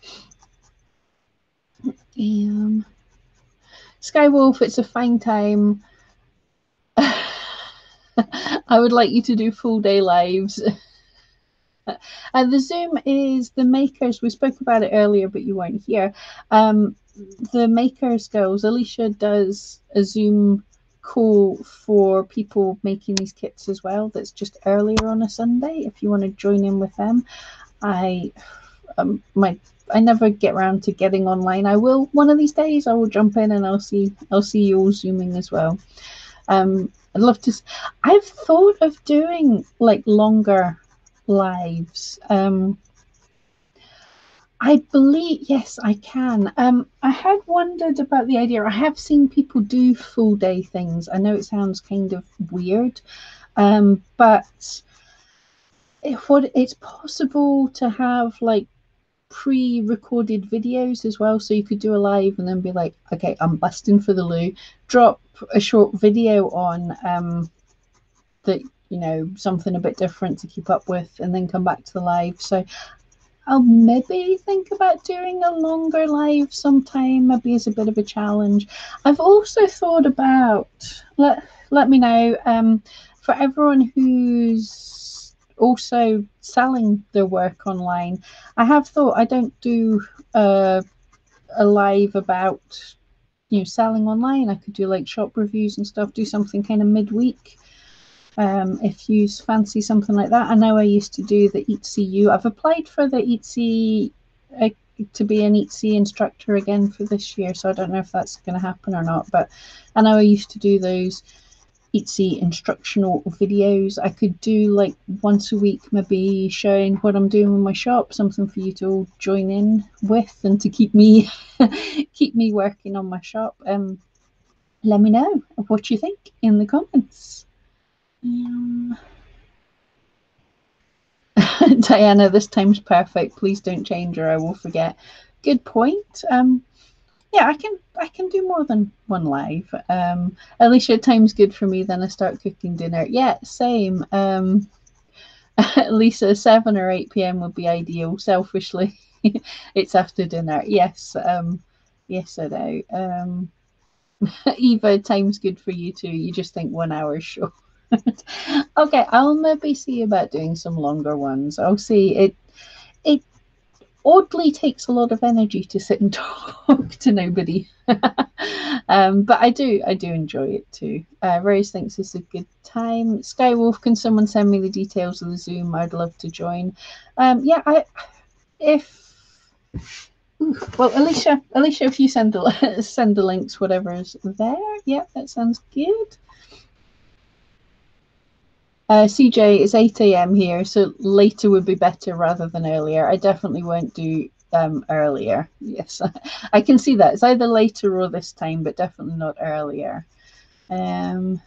Um Skywolf, it's a fine time. I would like you to do full day lives. uh, the Zoom is the makers. We spoke about it earlier, but you weren't here. Um, the makers girls, Alicia does a Zoom call for people making these kits as well. That's just earlier on a Sunday. If you want to join in with them, I um, my I never get around to getting online. I will one of these days. I will jump in and I'll see I'll see you all zooming as well. Um, I'd love to. I've thought of doing like longer lives. Um, I believe yes, I can. Um, I had wondered about the idea. I have seen people do full day things. I know it sounds kind of weird, um, but if what it's possible to have like pre-recorded videos as well so you could do a live and then be like okay i'm busting for the loo. Drop a short video on um that you know something a bit different to keep up with and then come back to the live. So i'll maybe think about doing a longer live sometime maybe as a bit of a challenge. I've also thought about let let me know um for everyone who's also selling their work online. I have thought I don't do uh, a live about you know selling online. I could do like shop reviews and stuff. Do something kind of midweek. Um, if you fancy something like that, I know I used to do the Etsy I've applied for the Etsy to be an Etsy instructor again for this year, so I don't know if that's going to happen or not. But I know I used to do those Etsy instructional videos. I could do like once a week, maybe showing what I'm doing with my shop, something for you to all join in with and to keep me keep me working on my shop. Um, let me know what you think in the comments. Um, Diana, this time's perfect. Please don't change or I will forget. Good point. Um, yeah, I can I can do more than one live. Um, Alicia, time's good for me. Then I start cooking dinner. Yeah, same. Um, Lisa, seven or eight p.m. would be ideal. Selfishly, it's after dinner. Yes. Um, yes, I know. Um, Eva, time's good for you too. You just think one hour is short. okay, I'll maybe see about doing some longer ones. I'll see it. It oddly takes a lot of energy to sit and talk to nobody. um, but I do, I do enjoy it too. Uh, Rose thinks it's a good time. Skywolf, can someone send me the details of the Zoom? I'd love to join. Um, yeah, I if well, Alicia, Alicia, if you send the send the links, whatever is there, yeah, that sounds good. Uh, CJ, it's 8 a.m. here, so later would be better rather than earlier. I definitely won't do um, earlier. Yes, I can see that. It's either later or this time, but definitely not earlier. Um,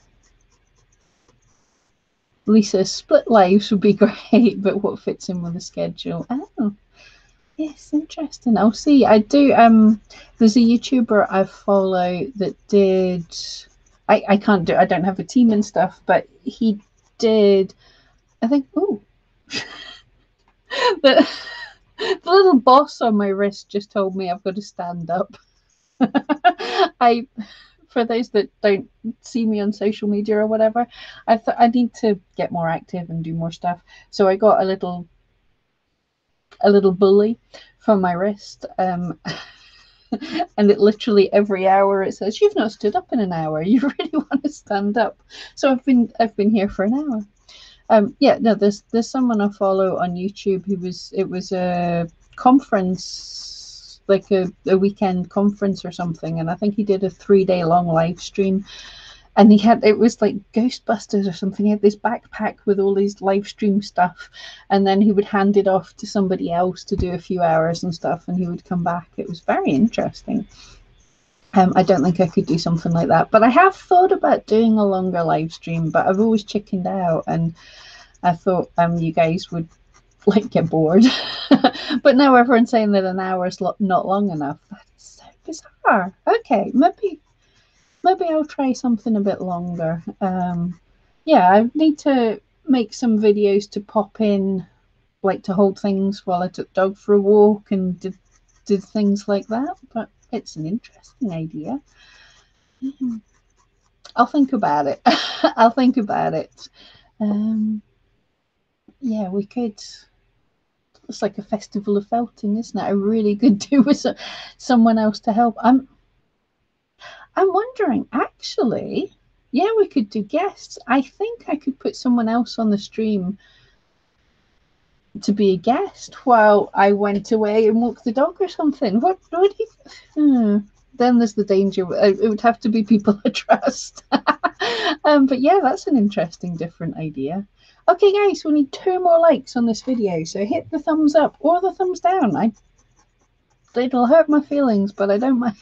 Lisa, split lives would be great, but what fits in with the schedule? Oh, yes, interesting. I'll see. I do. Um, there's a YouTuber I follow that did. I, I can't do. I don't have a team and stuff, but he did, I think, oh, the, the little boss on my wrist just told me I've got to stand up. I, for those that don't see me on social media or whatever, I thought I need to get more active and do more stuff. So I got a little, a little bully for my wrist. Um, and it literally every hour it says you've not stood up in an hour. You really want to stand up. So i've been i've been here for an hour. Um yeah no there's there's someone i follow on youtube who was it was a conference like a, a weekend conference or something and i think he did a three day long live stream and he had it was like Ghostbusters or something. He had this backpack with all his live stream stuff, and then he would hand it off to somebody else to do a few hours and stuff, and he would come back. It was very interesting. Um, I don't think I could do something like that, but I have thought about doing a longer live stream, but I've always chickened out, and I thought um you guys would like get bored. but now everyone's saying that an hour is lo- not long enough. That is so bizarre. Okay, maybe maybe I'll try something a bit longer. Um, yeah, I need to make some videos to pop in, like to hold things while I took dog for a walk and did did things like that. But it's an interesting idea. Mm-hmm. I'll think about it. I'll think about it. Um, yeah, we could. It's like a festival of felting, isn't it? I really could do with someone else to help. I'm I'm wondering, actually, yeah, we could do guests. I think I could put someone else on the stream to be a guest while I went away and walked the dog or something. What? You? Hmm. Then there's the danger. It would have to be people I trust. um, but yeah, that's an interesting, different idea. Okay, guys, we need two more likes on this video. So hit the thumbs up or the thumbs down. I it'll hurt my feelings, but I don't mind.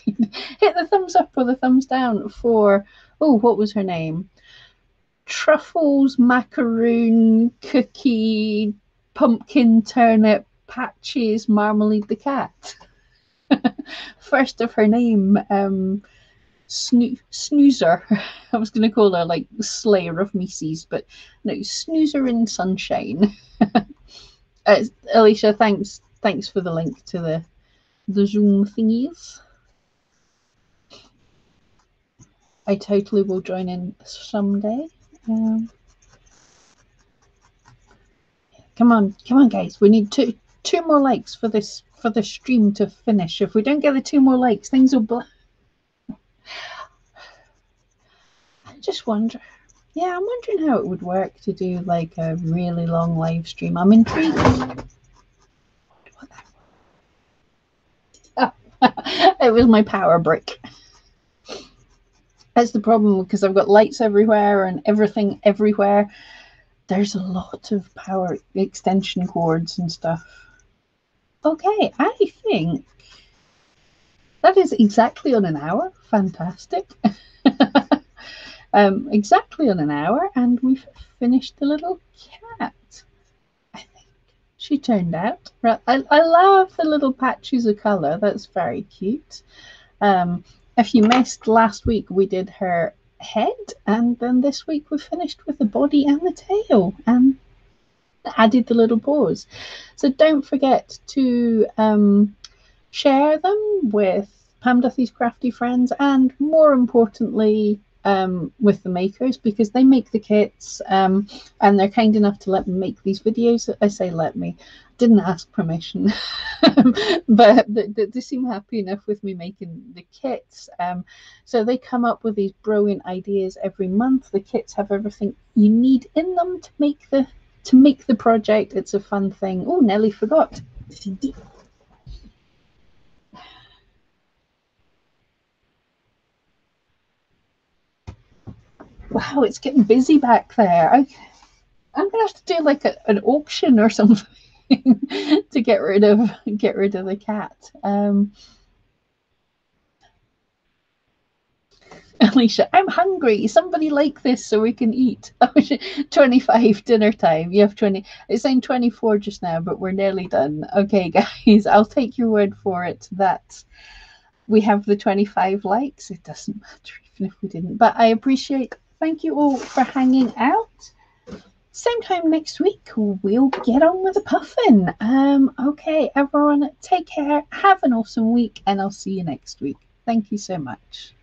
Hit the thumbs up or the thumbs down for oh, what was her name? Truffles, macaroon, cookie, pumpkin, turnip, patches, marmalade the cat. First of her name, um, snoo- Snoozer. I was going to call her like Slayer of Mises, but no, Snoozer in Sunshine. uh, Alicia, thanks, thanks for the link to the the Zoom thingies. I totally will join in someday. Um, come on, come on, guys. We need two two more likes for this for the stream to finish. If we don't get the two more likes, things will. Bl- I just wonder. Yeah, I'm wondering how it would work to do like a really long live stream. I'm intrigued. it was my power brick. That's the problem because I've got lights everywhere and everything everywhere. There's a lot of power extension cords and stuff. Okay, I think that is exactly on an hour. Fantastic. um, exactly on an hour, and we've finished the little cat. She turned out. I, I love the little patches of colour. That's very cute. Um, if you missed last week, we did her head, and then this week we finished with the body and the tail, and added the little paws. So don't forget to um, share them with Pam Duthie's crafty friends, and more importantly, um, with the Makerss because they make the kits um, and they're kind enough to let me make these videos. I say let me, didn't ask permission, but they, they, seem happy enough with me making the kits. Um, so they come up with these brilliant ideas every month. The kits have everything you need in them to make the to make the project. It's a fun thing. Oh, Nelly forgot. Wow, it's getting busy back there. I, I'm gonna have to do like a, an auction or something to get rid of get rid of the cat. Um, Alicia, I'm hungry. Somebody like this so we can eat. 25 dinner time. You have 20. It's saying 24 just now, but we're nearly done. Okay, guys, I'll take your word for it that we have the 25 likes. It doesn't matter even if we didn't, but I appreciate thank you all for hanging out. Same time next week, we'll get on with the puffin. Um, okay, everyone, take care, have an awesome week, and I'll see you next week. Thank you so much.